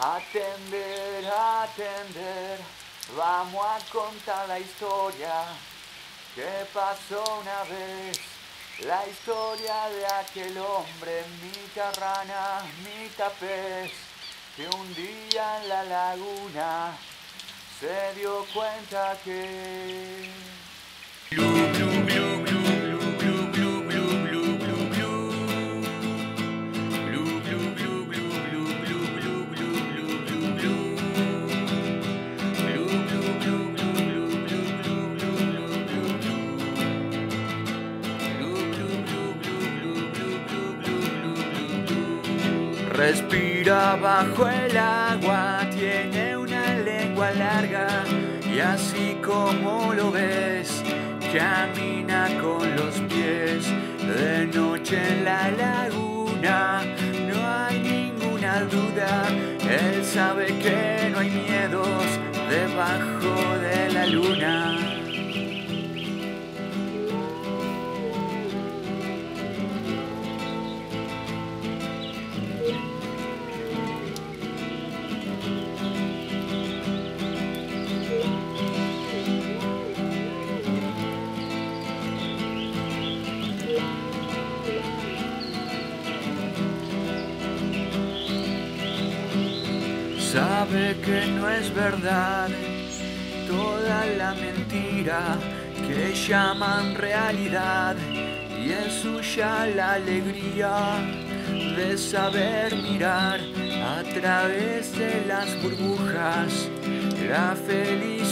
Atender, atender, vamos a contar la historia que pasó una vez. La historia de aquel hombre, mitad rana, mitad pez, que un día en la laguna se dio cuenta que... Respira bajo el agua, tiene una lengua larga y así como lo ves, camina con los pies de noche en la laguna. No hay ninguna duda, él sabe que no hay miedos debajo de la luna. Sabe que no es verdad toda la mentira que llaman realidad y es suya la alegría de saber mirar a través de las burbujas la felicidad.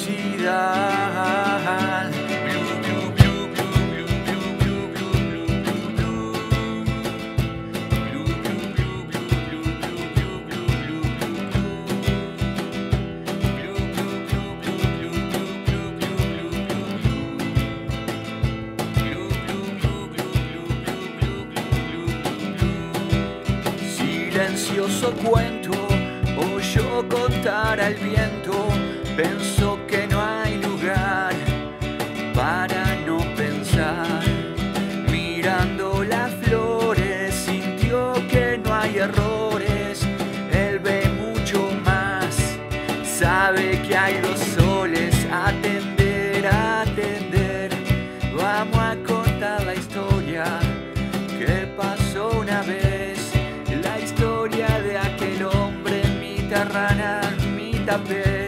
Silencioso cuento oyó contar al viento, pensó que no hay lugar para no pensar. Mirando las flores, sintió que no hay errores, él ve mucho más, sabe que hay dos soles, atender, rana mi tapete.